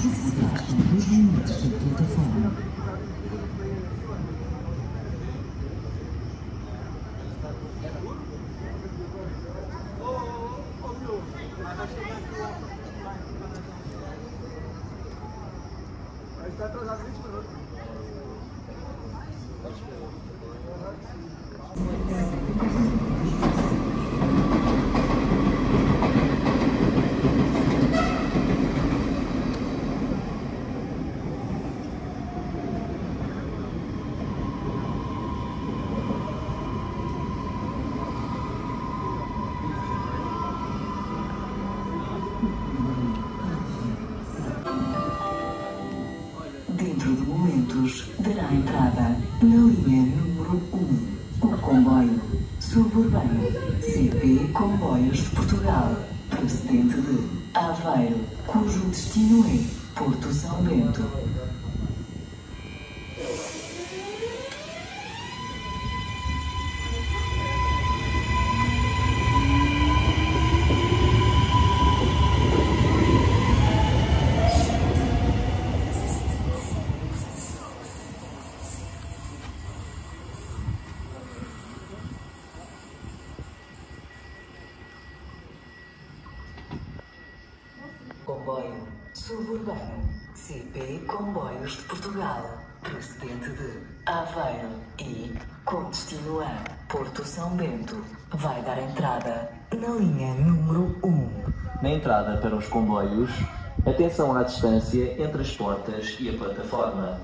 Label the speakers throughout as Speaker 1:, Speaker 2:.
Speaker 1: Hidden in
Speaker 2: the farm. para os comboios, atenção à distância entre as portas e a plataforma.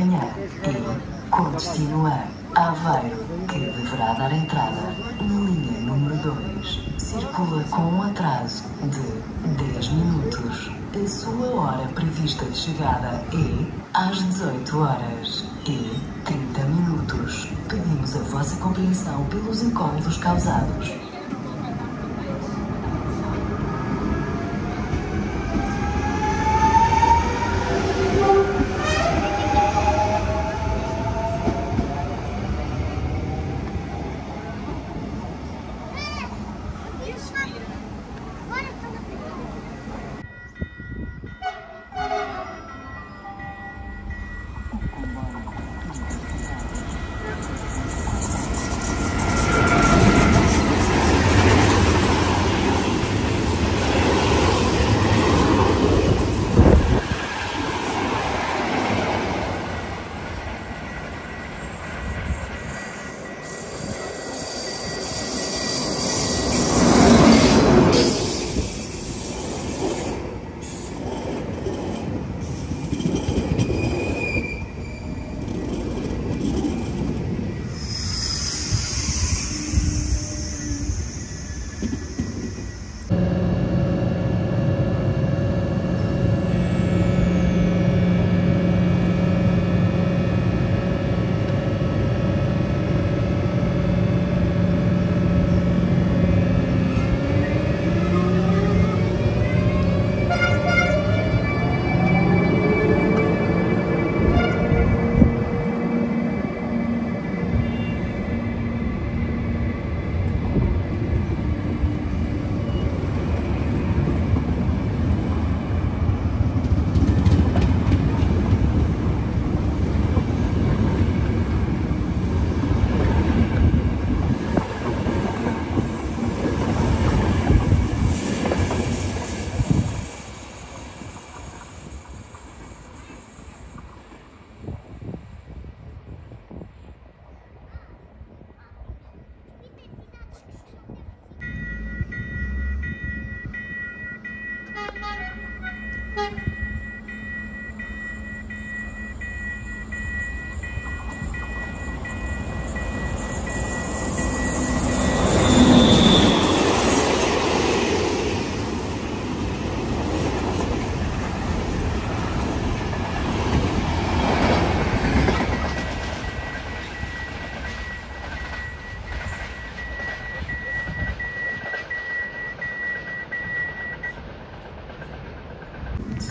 Speaker 2: Campanhã e, destino a Aveiro, que deverá dar entrada na linha número 2, circula com um atraso de 10 minutos. A sua hora prevista de chegada é às 18 horas e 30 minutos. Pedimos a vossa compreensão pelos incômodos causados.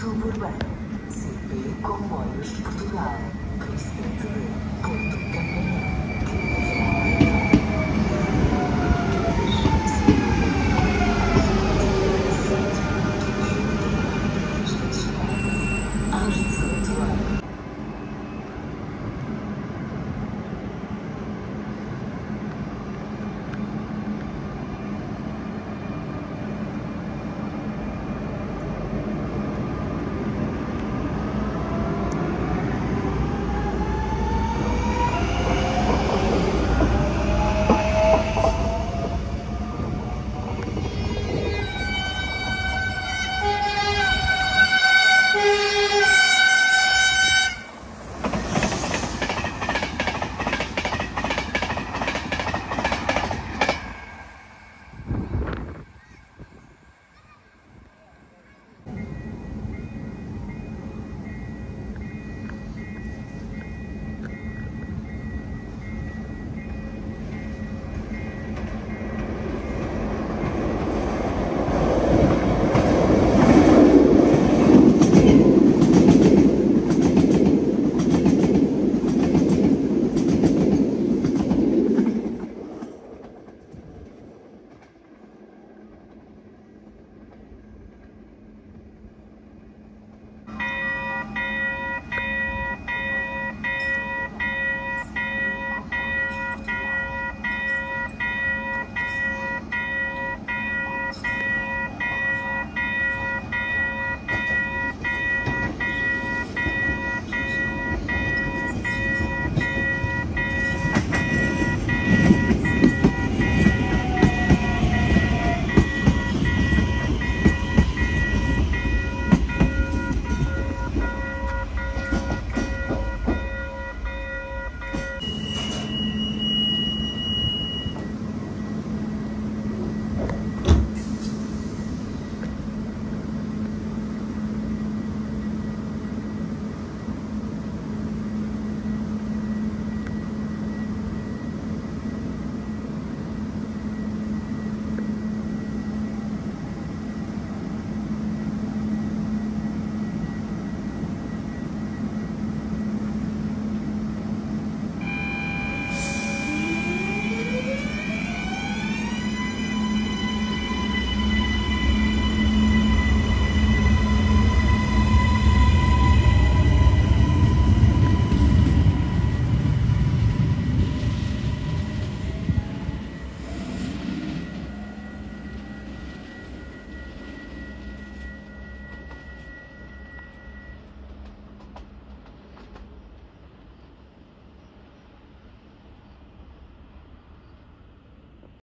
Speaker 2: Suburbano, CP Comboios de Portugal, presidente de Porto Campanhã.